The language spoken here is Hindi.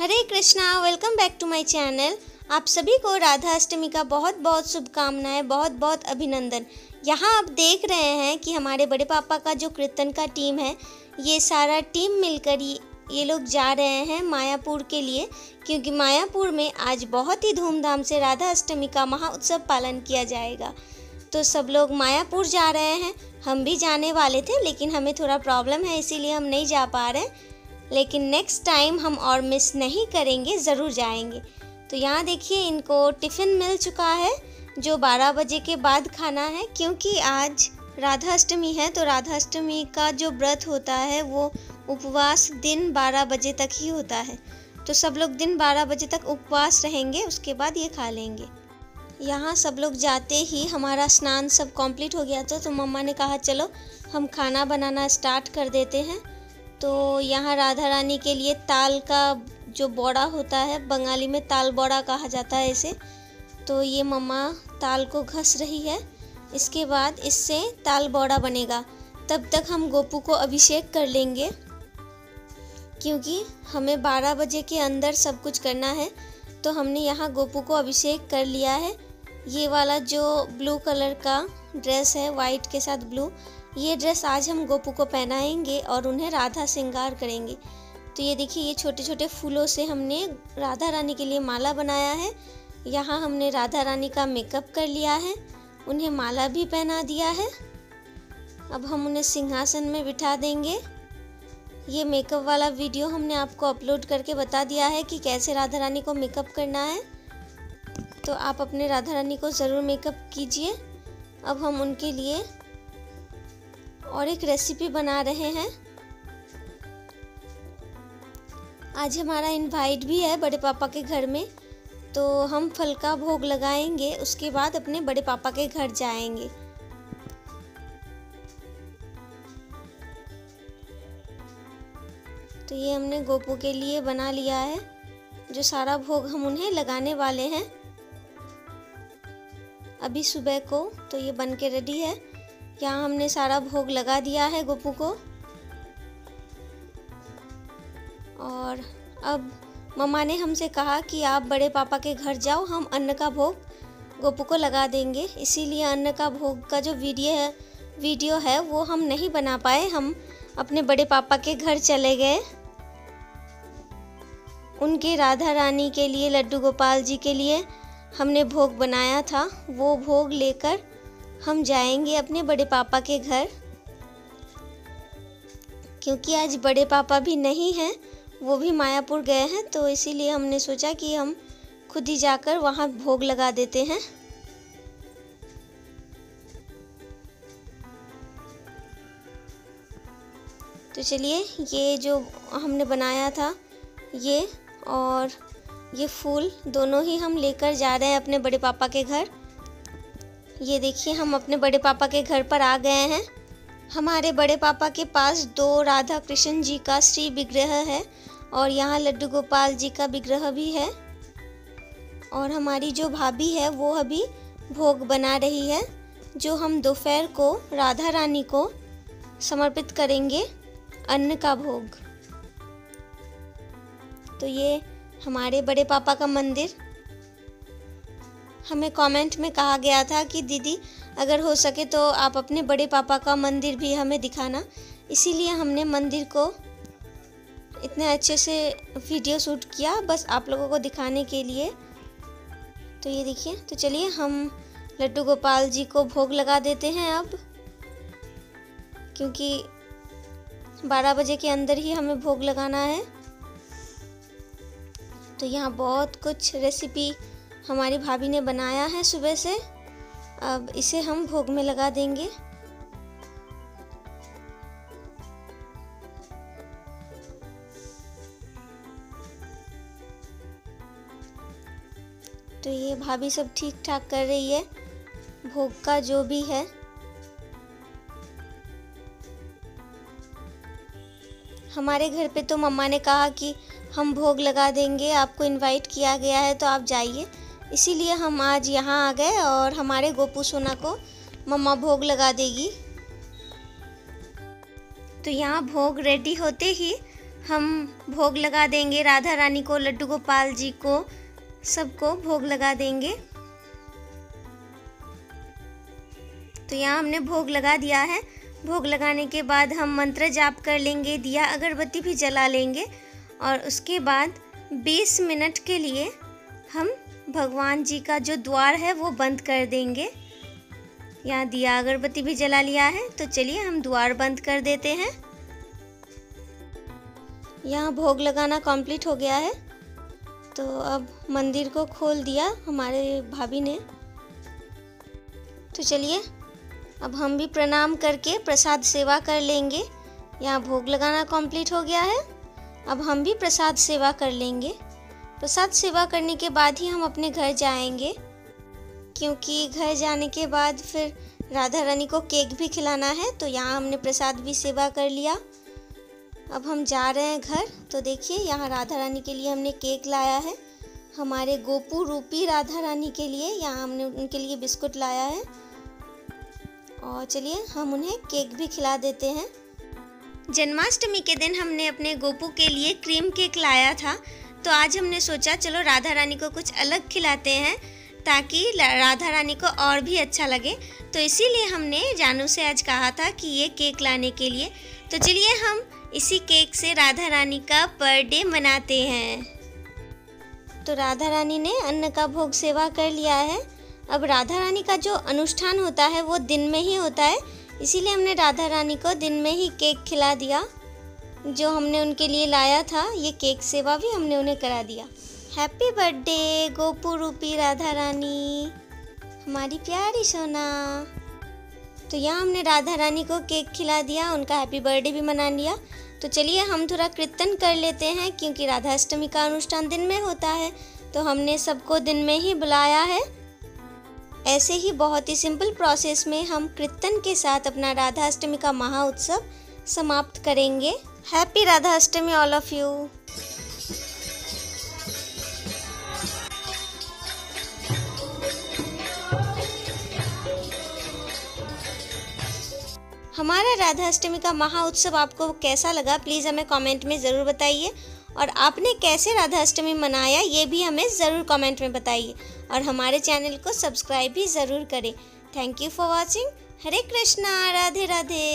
Hare Krishna welcome back to my channel आप सभी को राधा अष्टमी का बहुत बहुत शुभकामनाएँ, बहुत बहुत अभिनंदन। यहाँ आप देख रहे हैं कि हमारे बड़े पापा का जो कीर्तन का टीम है, ये सारा टीम मिलकर ये लोग जा रहे हैं मायापुर के लिए, क्योंकि मायापुर में आज बहुत ही धूमधाम से राधा अष्टमी का महाउत्सव पालन किया जाएगा। तो सब लोग मायापुर जा रहे हैं। हम भी जाने वाले थे, लेकिन हमें थोड़ा प्रॉब्लम है, इसीलिए हम नहीं जा पा रहे। लेकिन नेक्स्ट टाइम हम और मिस नहीं करेंगे, ज़रूर जाएँगे। तो यहाँ देखिए, इनको टिफ़िन मिल चुका है, जो 12 बजे के बाद खाना है, क्योंकि आज राधा अष्टमी है तो राधा अष्टमी का जो व्रत होता है, वो उपवास दिन 12 बजे तक ही होता है। तो सब लोग दिन 12 बजे तक उपवास रहेंगे, उसके बाद ये खा लेंगे। यहाँ सब लोग जाते ही हमारा स्नान सब कंप्लीट हो गया था तो मम्मा ने कहा, चलो, हम खाना बनाना स्टार्ट कर देते हैं। तो यहाँ राधा रानी के लिए ताल का जो बौड़ा होता है, बंगाली में ताल बौड़ा कहा जाता है इसे। तो ये मम्मा ताल को घस रही है। इसके बाद इससे ताल बौड़ा बनेगा। तब तक हम गोपू को अभिषेक कर लेंगे। क्योंकि हमें 12 बजे के अंदर सब कुछ करना है तो हमने यहाँ गोपू को अभिषेक कर लिया है। ये वाला जो ब्लू कलर का ड्रेस है, वाइट के साथ ब्लू ये ड्रेस आज हम गोपू को पहनाएँगे और उन्हें राधा श्रृंगार करेंगे। तो ये देखिए, ये छोटे छोटे फूलों से हमने राधा रानी के लिए माला बनाया है। यहाँ हमने राधा रानी का मेकअप कर लिया है। उन्हें माला भी पहना दिया है। अब हम उन्हें सिंहासन में बिठा देंगे। ये मेकअप वाला वीडियो हमने आपको अपलोड करके बता दिया है कि कैसे राधा रानी को मेकअप करना है। तो आप अपने राधा रानी को ज़रूर मेकअप कीजिए। अब हम उनके लिए और एक रेसिपी बना रहे हैं। आज हमारा इनवाइट भी है बड़े पापा के घर में। तो हम फल का भोग लगाएँगे, उसके बाद अपने बड़े पापा के घर जाएँगे। तो ये हमने गोपू के लिए बना लिया है, जो सारा भोग हम उन्हें लगाने वाले हैं। अभी सुबह को तो ये बन के रेडी है। यहाँ हमने सारा भोग लगा दिया है गोपू को? और अब मम्मा ने हमसे कहा कि आप बड़े पापा के घर जाओ, हम अन्न का भोग गोपू को लगा देंगे। इसीलिए अन्न का भोग का जो वीडियो है वीडियो है, वो हम नहीं बना पाए। हम अपने बड़े पापा के घर चले गए। उनके राधा रानी के लिए, लड्डू गोपाल जी के लिए हमने भोग बनाया था। वो भोग लेकर हम जाएँगे अपने बड़े पापा के घर। क्योंकि आज बड़े पापा भी नहीं हैं, वो भी मायापुर गए हैं तो इसीलिए हमने सोचा कि हम खुद ही जाकर वहाँ भोग लगा देते हैं। तो चलिए, ये जो हमने बनाया था, ये और ये फूल दोनों ही हम लेकर जा रहे हैं अपने बड़े पापा के घर। ये देखिए, हम अपने बड़े पापा के घर पर आ गए हैं। हमारे बड़े पापा के पास दो राधा कृष्ण जी का श्री विग्रह है और यहाँ लड्डू गोपाल जी का विग्रह भी है। और हमारी जो भाभी है, वो अभी भोग बना रही है, जो हम दोपहर को राधा रानी को समर्पित करेंगे अन्न का भोग। तो ये हमारे बड़े पापा का मंदिर हमें कमेंट में कहा गया था कि दीदी, अगर हो सके तो आप अपने बड़े पापा का मंदिर भी हमें दिखाना। इसीलिए हमने मंदिर को इतने अच्छे से वीडियो शूट किया, बस आप लोगों को दिखाने के लिए। तो ये देखिए तो चलिए हम लड्डू गोपाल जी को भोग लगा देते हैं अब, क्योंकि 12 बजे के अंदर ही हमें भोग लगाना है। तो यहाँ बहुत कुछ रेसिपी हमारी भाभी ने बनाया है सुबह से। अब इसे हम भोग में लगा देंगे। तो ये भाभी सब ठीक ठाक कर रही है। भोग का जो भी है। हमारे घर पे तो मम्मा ने कहा कि हम भोग लगा देंगे, आपको इनवाइट किया गया है तो आप जाइए। इसीलिए हम आज यहाँ आ गए और हमारे गोपू सोना को मम्मा भोग लगा देगी। तो यहाँ भोग रेडी होते ही हम भोग लगा देंगे। राधा रानी को, लड्डू गोपाल जी को, सबको भोग लगा देंगे। तो यहाँ हमने भोग लगा दिया है। भोग लगाने के बाद हम मंत्र जाप कर लेंगे, दिया अगरबत्ती भी जला लेंगे और उसके बाद 20 मिनट के लिए हम भगवान जी का जो द्वार है वो बंद कर देंगे। यहाँ दिया अगरबत्ती भी जला लिया है तो चलिए हम द्वार बंद कर देते हैं। यहाँ भोग लगाना कंप्लीट हो गया है। तो अब मंदिर को खोल दिया हमारे भाभी ने। तो चलिए, अब हम भी प्रणाम करके प्रसाद सेवा कर लेंगे। यहाँ भोग लगाना कंप्लीट हो गया है। अब हम भी प्रसाद सेवा कर लेंगे। प्रसाद सेवा करने के बाद ही हम अपने घर जाएँगे। क्योंकि घर जाने के बाद फिर राधा रानी को केक भी खिलाना है तो यहाँ हमने प्रसाद भी सेवा कर लिया। अब हम जा रहे हैं घर तो देखिए यहाँ राधा रानी के लिए हमने केक लाया है। हमारे गोपू रूपी राधा रानी के लिए यहाँ हमने उनके लिए बिस्कुट लाया है। और चलिए हम उन्हें केक भी खिला देते हैं। जन्माष्टमी के दिन हमने अपने गोपू के लिए क्रीम केक लाया था। तो आज हमने सोचा, चलो राधा रानी को कुछ अलग खिलाते हैं ताकि राधा रानी को और भी अच्छा लगे। तो इसीलिए हमने जानू से आज कहा था कि ये केक लाने के लिए। तो चलिए हम इसी केक से राधा रानी का बर्थडे मनाते हैं। तो राधा रानी ने अन्न का भोग सेवा कर लिया है। अब राधा रानी का जो अनुष्ठान होता है, वो दिन में ही होता है। इसीलिए हमने राधा रानी को दिन में ही केक खिला दिया। जो हमने उनके लिए लाया था, ये केक सेवा भी हमने उन्हें करा दिया। हैप्पी बर्थडे गोपू रूपी, राधा रानी। हमारी प्यारी सोना। तो यहाँ हमने राधा रानी को केक खिला दिया, उनका हैप्पी बर्थडे भी मना लिया। तो चलिए हम थोड़ा कीर्तन कर लेते हैं, क्योंकि राधा अष्टमी का अनुष्ठान दिन में होता है। तो हमने सबको दिन में ही बुलाया है। ऐसे ही बहुत ही सिंपल प्रोसेस में हम कीर्तन के साथ अपना राधा अष्टमी का महा उत्सव समाप्त करेंगे। Happy Radha Ashtami all of you हमारा राधा अष्टमी का महा उत्सव आपको कैसा लगा प्लीज़ हमें कमेंट में ज़रूर बताइए। और आपने कैसे राधा अष्टमी मनाया, ये भी हमें ज़रूर कमेंट में बताइए। और हमारे चैनल को सब्सक्राइब भी ज़रूर करें। Thank you for watching Hare Krishna, Radhe Radhe.